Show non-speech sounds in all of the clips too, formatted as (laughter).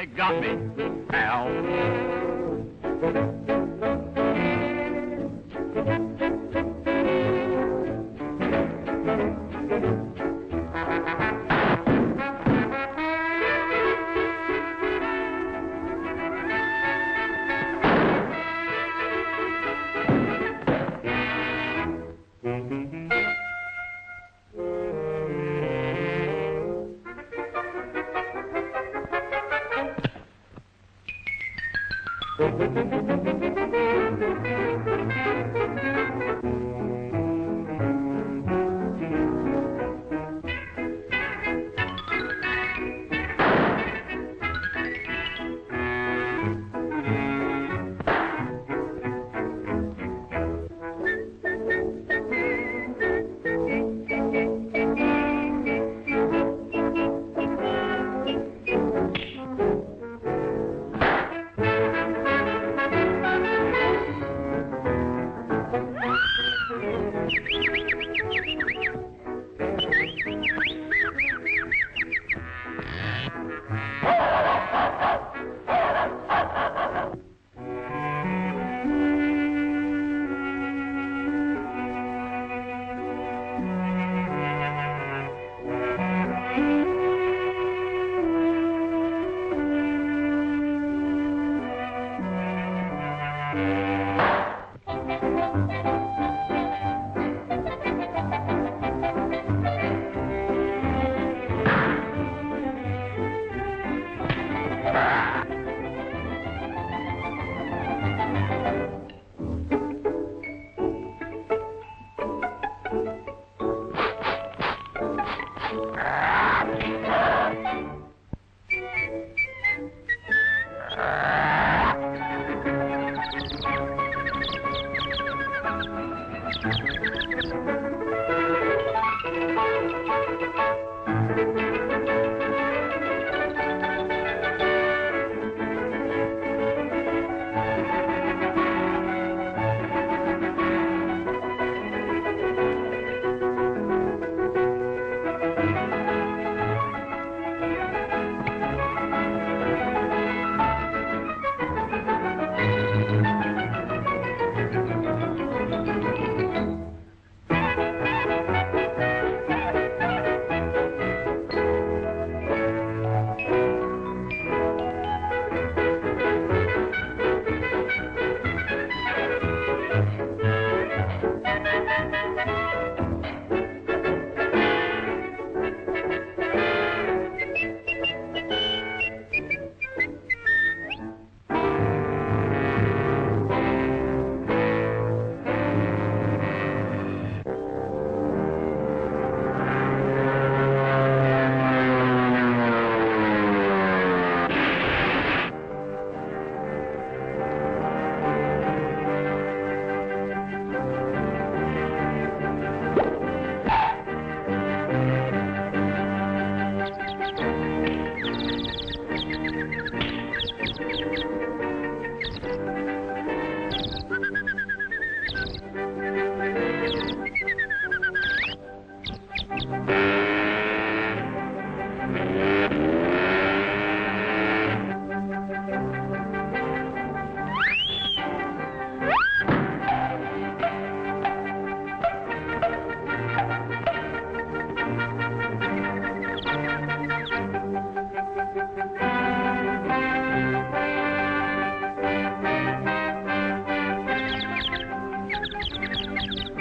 they got me, pal. Thank you. Uh... (laughs)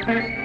effort